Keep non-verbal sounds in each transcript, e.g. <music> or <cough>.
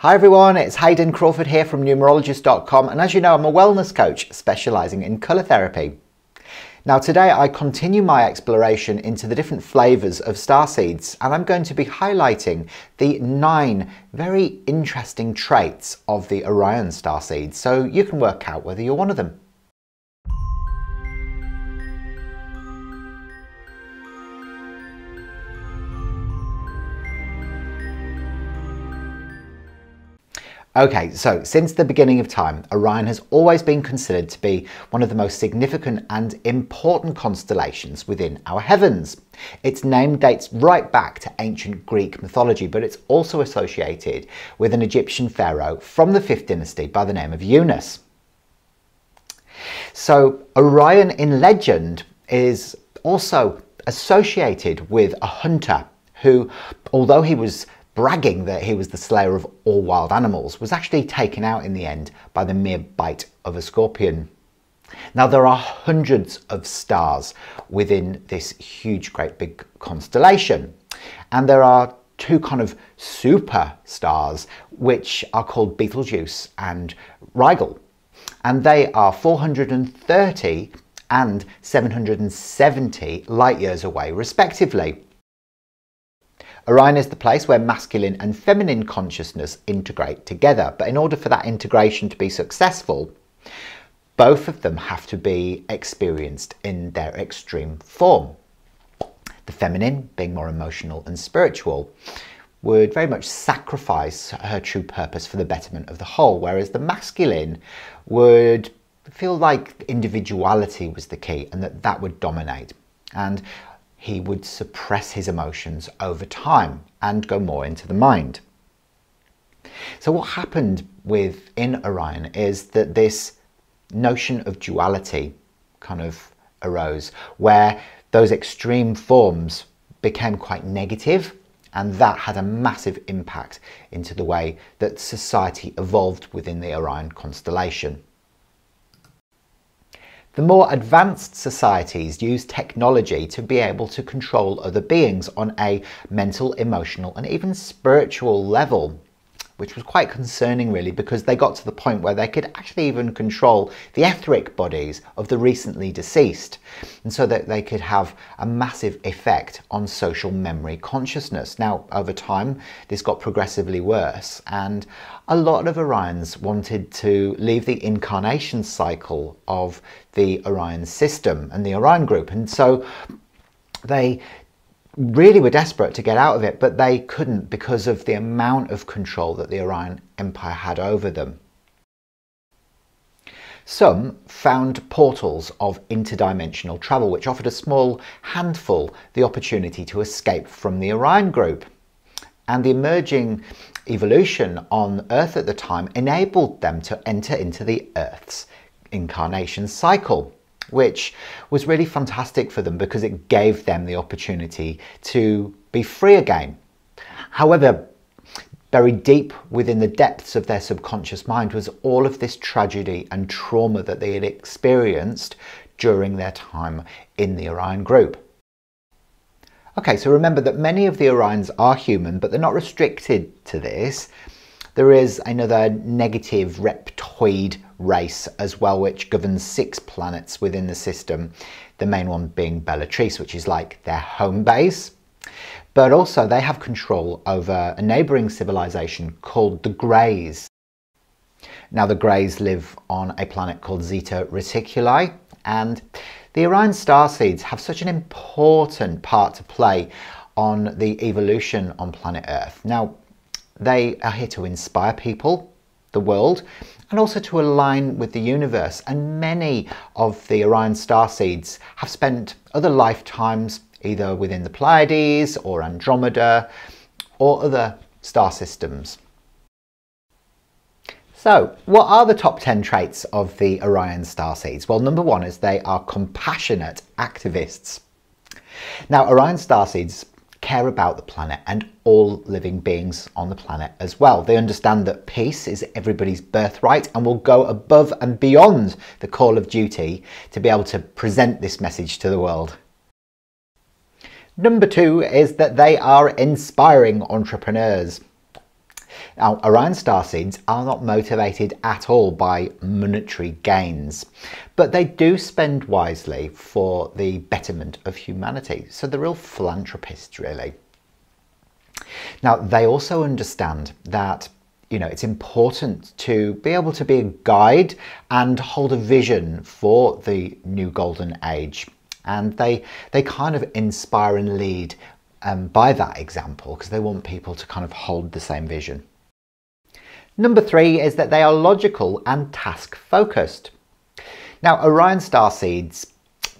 Hi everyone, it's Hayden Crawford here from numerologist.com and as you know I'm a wellness coach specialising in colour therapy. Now today I continue my exploration into the different flavours of star seeds and I'm going to be highlighting the nine very interesting traits of the Orion star seeds so you can work out whether you're one of them. Okay, so since the beginning of time, Orion has always been considered to be one of the most significant and important constellations within our heavens. Its name dates right back to ancient Greek mythology, but it's also associated with an Egyptian pharaoh from the 5th dynasty by the name of Unas. So Orion in legend is also associated with a hunter who, although he was bragging that he was the slayer of all wild animals, was actually taken out in the end by the mere bite of a scorpion. Now, there are hundreds of stars within this huge, great big constellation, and there are two kind of super stars which are called Betelgeuse and Rigel, and they are 430 and 770 light years away, respectively. Orion is the place where masculine and feminine consciousness integrate together. But in order for that integration to be successful, both of them have to be experienced in their extreme form. The feminine, being more emotional and spiritual, would very much sacrifice her true purpose for the betterment of the whole, whereas the masculine would feel like individuality was the key and that that would dominate. And he would suppress his emotions over time and go more into the mind. So what happened within Orion is that this notion of duality kind of arose, where those extreme forms became quite negative and that had a massive impact into the way that society evolved within the Orion constellation. The more advanced societies use technology to be able to control other beings on a mental, emotional, and even spiritual level which was quite concerning really because they got to the point where they could actually even control the etheric bodies of the recently deceased and so that they could have a massive effect on social memory consciousness. Now over time this got progressively worse and a lot of Orions wanted to leave the incarnation cycle of the Orion system and the Orion group and so they really were desperate to get out of it, but they couldn't because of the amount of control that the Orion Empire had over them. Some found portals of interdimensional travel, which offered a small handful the opportunity to escape from the Orion group. And the emerging evolution on Earth at the time enabled them to enter into the Earth's incarnation cycle which was really fantastic for them because it gave them the opportunity to be free again. However, buried deep within the depths of their subconscious mind was all of this tragedy and trauma that they had experienced during their time in the Orion group. Okay, so remember that many of the Orions are human, but they're not restricted to this. There is another negative reptoid race as well, which governs six planets within the system, the main one being Bellatrix, which is like their home base. But also they have control over a neighbouring civilization called the Greys. Now the Greys live on a planet called Zeta Reticuli and the Orion star seeds have such an important part to play on the evolution on planet Earth. Now, they are here to inspire people, the world, and also to align with the universe. And many of the Orion star seeds have spent other lifetimes either within the Pleiades or Andromeda or other star systems. So, what are the top 10 traits of the Orion star seeds? Well, number one is they are compassionate activists. Now, Orion star seeds care about the planet and all living beings on the planet as well. They understand that peace is everybody's birthright and will go above and beyond the call of duty to be able to present this message to the world. Number two is that they are inspiring entrepreneurs. Now, Orion starseeds are not motivated at all by monetary gains, but they do spend wisely for the betterment of humanity. So they're real philanthropists, really. Now, they also understand that you know, it's important to be able to be a guide and hold a vision for the new golden age. And they, they kind of inspire and lead um, by that example because they want people to kind of hold the same vision. Number three is that they are logical and task focused. Now, Orion star seeds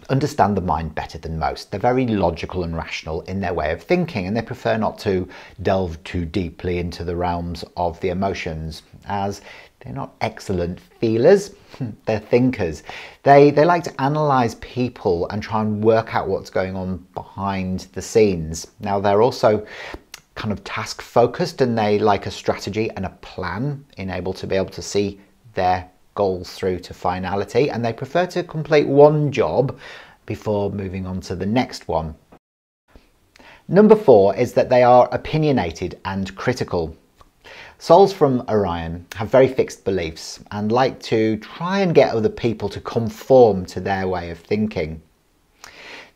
understand the mind better than most. They're very logical and rational in their way of thinking, and they prefer not to delve too deeply into the realms of the emotions, as they're not excellent feelers, <laughs> they're thinkers. They, they like to analyze people and try and work out what's going on behind the scenes. Now, they're also kind of task focused and they like a strategy and a plan in able to be able to see their goals through to finality and they prefer to complete one job before moving on to the next one. Number four is that they are opinionated and critical. Souls from Orion have very fixed beliefs and like to try and get other people to conform to their way of thinking.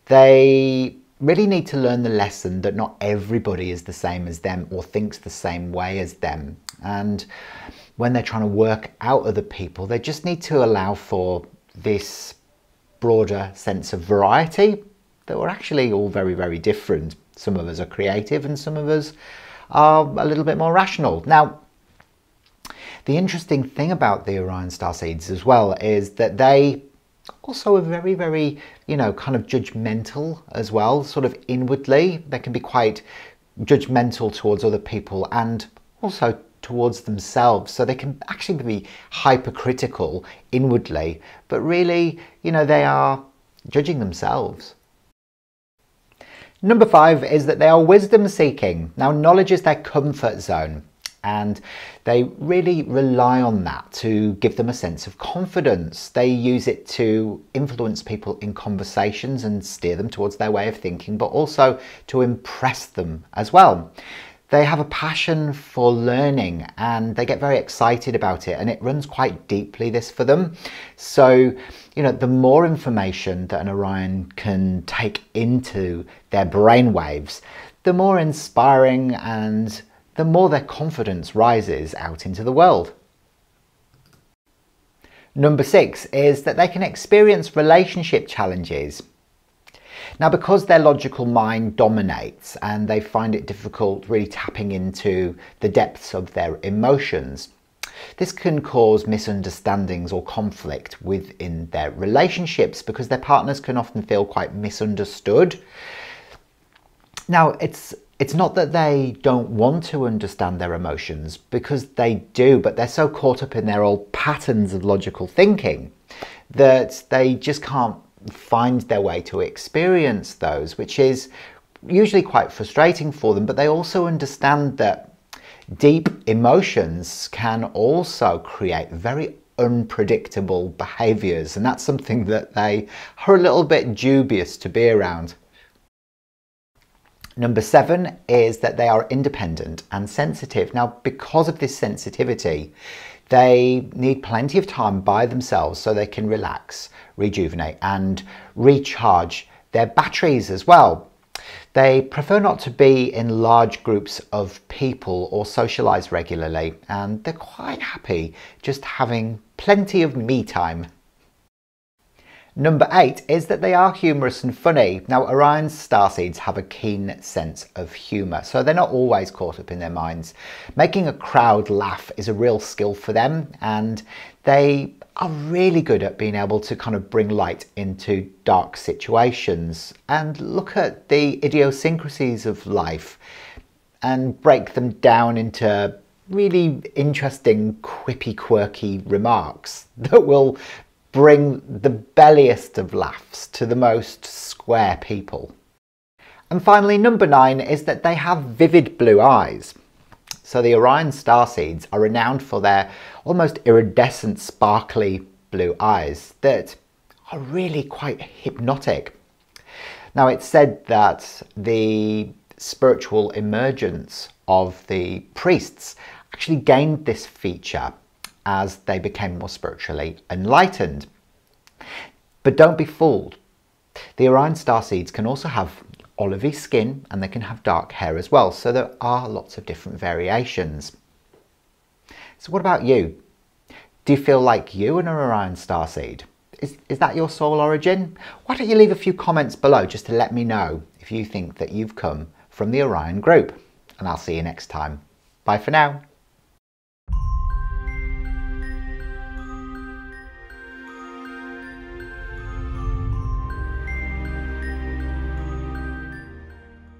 They really need to learn the lesson that not everybody is the same as them or thinks the same way as them. And when they're trying to work out other people, they just need to allow for this broader sense of variety that we're actually all very, very different. Some of us are creative and some of us are a little bit more rational. Now, the interesting thing about the Orion star seeds as well is that they also are very, very, you know, kind of judgmental as well, sort of inwardly. They can be quite judgmental towards other people and also towards themselves. So they can actually be hypercritical inwardly, but really, you know, they are judging themselves. Number five is that they are wisdom seeking. Now, knowledge is their comfort zone and they really rely on that to give them a sense of confidence. They use it to influence people in conversations and steer them towards their way of thinking, but also to impress them as well. They have a passion for learning and they get very excited about it and it runs quite deeply this for them. So, you know, the more information that an Orion can take into their brainwaves, the more inspiring and the more their confidence rises out into the world. Number six is that they can experience relationship challenges now, because their logical mind dominates and they find it difficult really tapping into the depths of their emotions, this can cause misunderstandings or conflict within their relationships because their partners can often feel quite misunderstood. Now, it's it's not that they don't want to understand their emotions because they do, but they're so caught up in their old patterns of logical thinking that they just can't find their way to experience those, which is usually quite frustrating for them, but they also understand that deep emotions can also create very unpredictable behaviors, and that's something that they are a little bit dubious to be around. Number seven is that they are independent and sensitive. Now, because of this sensitivity, they need plenty of time by themselves so they can relax, rejuvenate, and recharge their batteries as well. They prefer not to be in large groups of people or socialize regularly, and they're quite happy just having plenty of me time. Number eight is that they are humorous and funny. Now, Orion's starseeds have a keen sense of humour, so they're not always caught up in their minds. Making a crowd laugh is a real skill for them, and they are really good at being able to kind of bring light into dark situations and look at the idiosyncrasies of life and break them down into really interesting, quippy, quirky remarks <laughs> that will bring the belliest of laughs to the most square people. And finally, number nine is that they have vivid blue eyes. So the Orion star seeds are renowned for their almost iridescent, sparkly blue eyes that are really quite hypnotic. Now, it's said that the spiritual emergence of the priests actually gained this feature as they became more spiritually enlightened. But don't be fooled. The Orion star seeds can also have olivey skin and they can have dark hair as well. So there are lots of different variations. So what about you? Do you feel like you are an Orion star seed? Is, is that your soul origin? Why don't you leave a few comments below just to let me know if you think that you've come from the Orion group. And I'll see you next time. Bye for now.